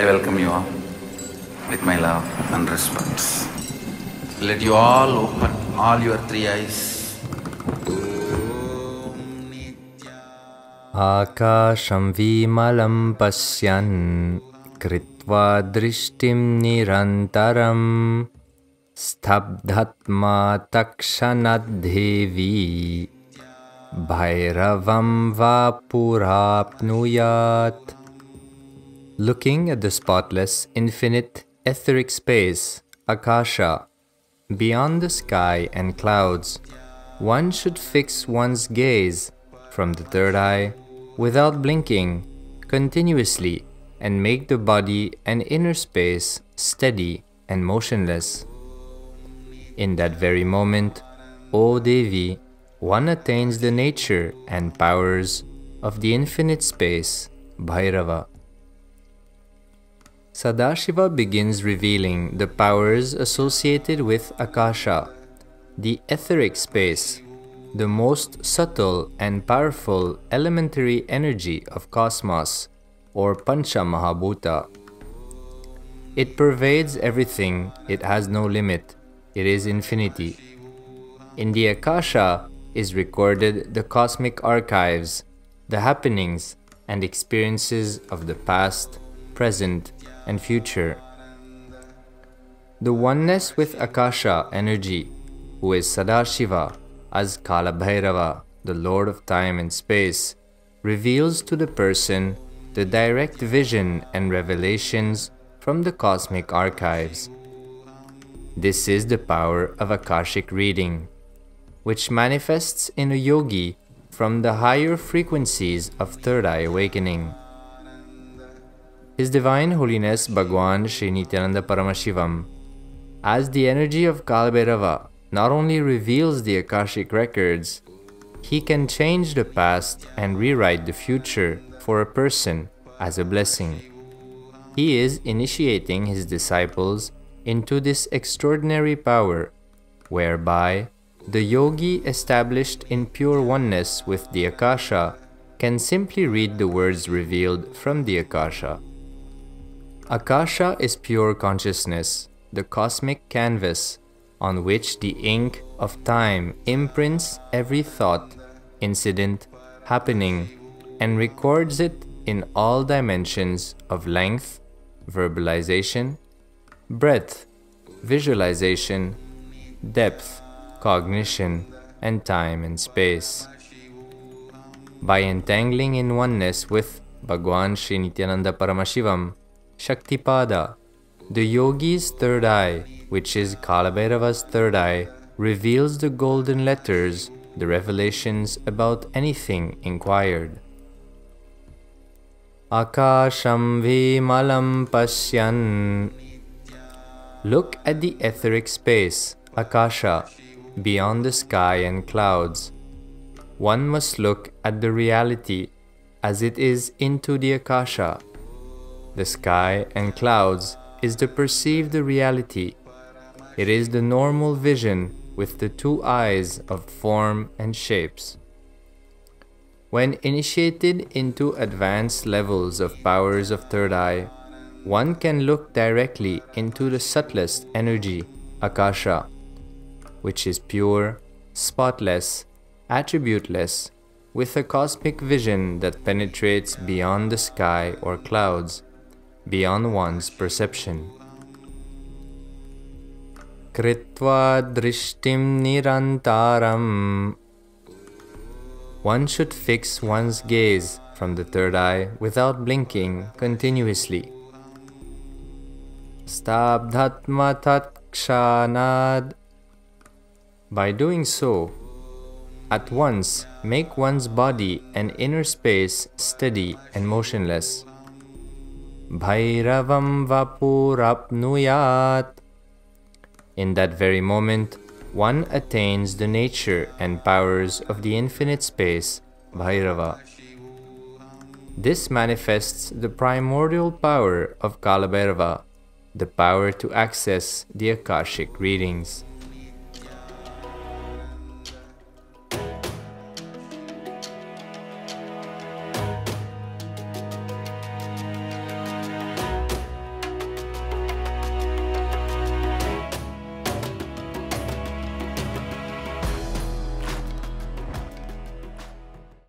I welcome you all with my love and respect. Let you all open all your three eyes. आकाशं विमलं पश्यन् कृत्वा दृष्टिं निरन्तरं स्तब्धत्मा तक्षणद्धेवी भैरवं वा पुराप्नुयात् Looking at the spotless, infinite, etheric space, Akasha, beyond the sky and clouds, one should fix one's gaze from the third eye without blinking continuously and make the body and inner space steady and motionless. In that very moment, O Devi, one attains the nature and powers of the infinite space, Bhairava. Sadashiva begins revealing the powers associated with Akasha, the etheric space, the most subtle and powerful elementary energy of cosmos, or Pancha Mahabhuta. It pervades everything, it has no limit, it is infinity. In the Akasha is recorded the cosmic archives, the happenings and experiences of the past, present, and future. The oneness with Akasha energy, who is Sadashiva, as Kalabhairava, the Lord of time and space, reveals to the person the direct vision and revelations from the cosmic archives. This is the power of Akashic reading, which manifests in a yogi from the higher frequencies of third eye awakening. His Divine Holiness Bhagwan Sri Nithyananda Paramashivam, as the energy of Kalbhairava not only reveals the Akashic records, he can change the past and rewrite the future for a person as a blessing. He is initiating his disciples into this extraordinary power, whereby the yogi established in pure oneness with the Akasha can simply read the words revealed from the Akasha. Akasha is pure consciousness, the cosmic canvas on which the ink of time imprints every thought, incident, happening, and records it in all dimensions of length, verbalization, breadth, visualization, depth, cognition, and time and space. By entangling in oneness with Bhagwan Sri Nithyananda Paramashivam, Shaktipada, the yogi's third eye, which is Kalabhairava's third eye, reveals the golden letters, the revelations about anything inquired. Akasham vimalam pasyan. Look at the etheric space, Akasha, beyond the sky and clouds. One must look at the reality as it is into the Akasha the sky and clouds is the perceived reality. It is the normal vision with the two eyes of form and shapes. When initiated into advanced levels of powers of third eye, one can look directly into the subtlest energy, Akasha, which is pure, spotless, attributeless, with a cosmic vision that penetrates beyond the sky or clouds beyond one's perception. Kritva drishtim nirantaram. One should fix one's gaze from the third eye without blinking continuously. Stabdhatma takshanad. By doing so, at once make one's body and inner space steady and motionless. Bhairavam Vapurapnuyat. In that very moment, one attains the nature and powers of the infinite space, Bhairava. This manifests the primordial power of Kalabhairava, the power to access the Akashic readings.